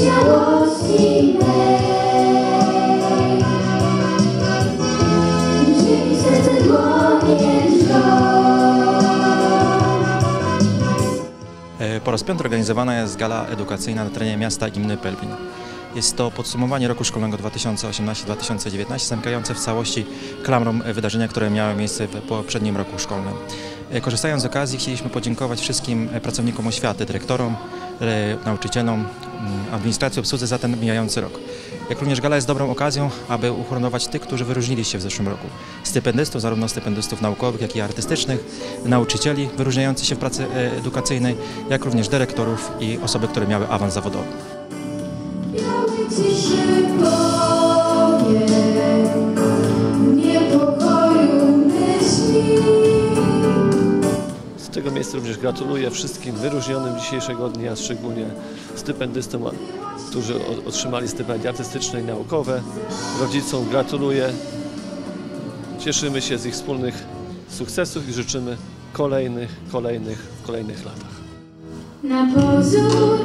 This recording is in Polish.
E, po raz piąty organizowana jest gala edukacyjna na terenie miasta Gminy Pelbin. Jest to podsumowanie roku szkolnego 2018-2019, zamykające w całości klamrą wydarzenia, które miały miejsce w poprzednim roku szkolnym. E, korzystając z okazji chcieliśmy podziękować wszystkim pracownikom oświaty, dyrektorom, e, nauczycielom, administracji, obsłudze za ten mijający rok. Jak również gala jest dobrą okazją, aby uhonorować tych, którzy wyróżnili się w zeszłym roku. Stypendystów, zarówno stypendystów naukowych, jak i artystycznych, nauczycieli wyróżniających się w pracy e, edukacyjnej, jak również dyrektorów i osoby, które miały awans zawodowy. Tego miejsca również gratuluję wszystkim wyróżnionym dzisiejszego dnia, szczególnie stypendystom, którzy otrzymali stypendia artystyczne i naukowe. Rodzicom gratuluję. Cieszymy się z ich wspólnych sukcesów i życzymy kolejnych, kolejnych, kolejnych latach. Na pozór